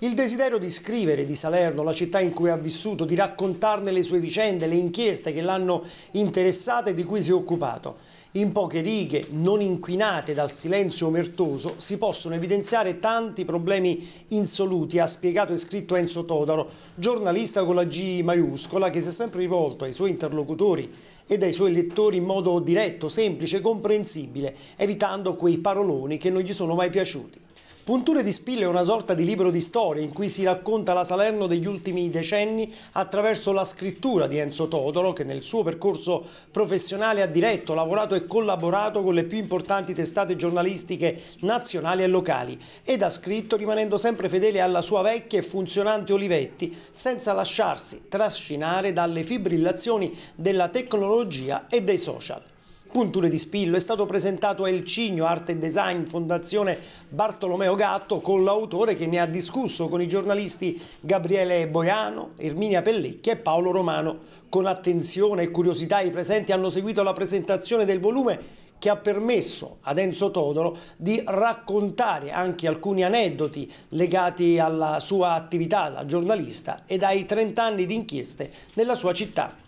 Il desiderio di scrivere di Salerno, la città in cui ha vissuto, di raccontarne le sue vicende, le inchieste che l'hanno interessata e di cui si è occupato. In poche righe, non inquinate dal silenzio omertoso, si possono evidenziare tanti problemi insoluti, ha spiegato e scritto Enzo Todaro, giornalista con la G maiuscola che si è sempre rivolto ai suoi interlocutori e dai suoi lettori in modo diretto, semplice, comprensibile, evitando quei paroloni che non gli sono mai piaciuti. Punture di Spille è una sorta di libro di storia in cui si racconta la Salerno degli ultimi decenni attraverso la scrittura di Enzo Totolo che nel suo percorso professionale ha diretto, lavorato e collaborato con le più importanti testate giornalistiche nazionali e locali ed ha scritto rimanendo sempre fedele alla sua vecchia e funzionante Olivetti senza lasciarsi trascinare dalle fibrillazioni della tecnologia e dei social. Punture di Spillo è stato presentato a El Cigno Arte e Design Fondazione Bartolomeo Gatto con l'autore che ne ha discusso con i giornalisti Gabriele Boiano, Erminia Pellecchia e Paolo Romano. Con attenzione e curiosità i presenti hanno seguito la presentazione del volume che ha permesso ad Enzo Todoro di raccontare anche alcuni aneddoti legati alla sua attività da giornalista ed ai 30 anni di inchieste nella sua città.